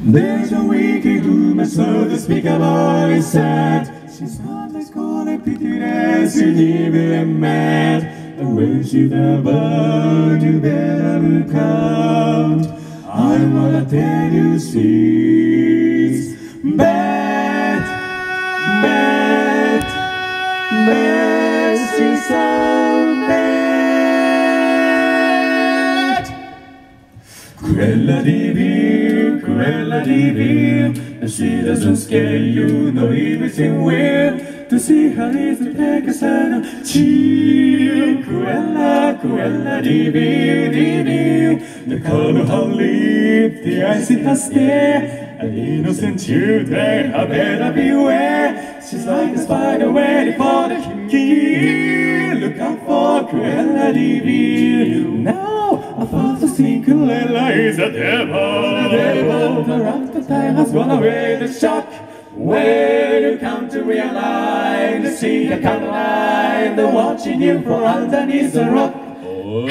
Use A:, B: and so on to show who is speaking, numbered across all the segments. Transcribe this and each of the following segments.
A: There's a wicked woman so despicable is sad She's not as cold and pitiless and evil and mad. And when she's about you better look out I wanna tell you she's bad, bad, bad She's so bad Cruella de Vil, Cruella de Vil And she doesn't scare you, no everything will. To see her is a sudden chill. Cruella, Cruella Vil The color of her lip, the eyes in her stare. An innocent children, I better beware. She's like a spider waiting for the kill. Look out for Cruella de Vil Now, I thought the Cinderella is a devil Devil, the time has gone away the shock when you come to realize the sea the come alive, they're watching you from underneath the rock. Oh,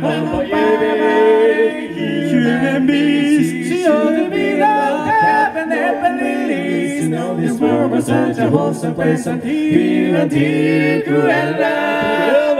A: mama, baby, human beings, to be loved, happen, happen, release. You know this world was such a wholesome place until, until Cruella,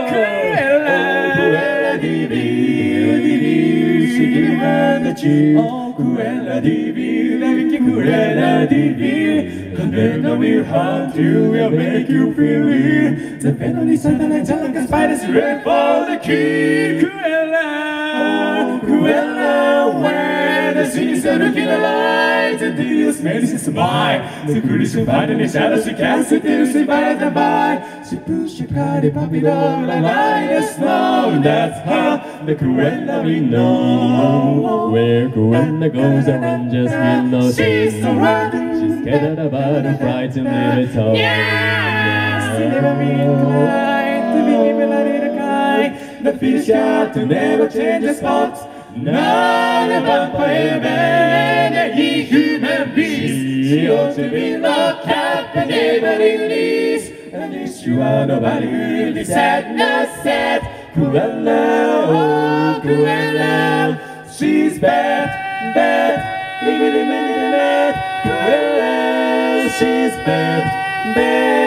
A: Cruella, Cruella, de Vil, she gave her the cheek. Oh, Cruella, de Vil, make you Cruella, de Vil. And then I will hunt you, will make you feel it. The penalty satellite, like a spider's red for the key. Cruella, Cruella, where the city's looking alive. The deal's made is smile. The coolest find in the shadows, she can't sit there, she by the by. She pushed your party puppy dog like the snow. That's how the Cruella we know.
B: Where Cruella goes, the rangers will know
A: She's the right.
B: She's scared about a frightened little toe.
A: Yes, to never be inclined to be melody the kind. The fish got to never change the spots. None of vampire man, ye human beast. She ought to be locked up and never released. And if you are nobody really sad, not sad. Cruella, oh Cruella, she's bad, bad, really bad. Cruella, she's bad, bad.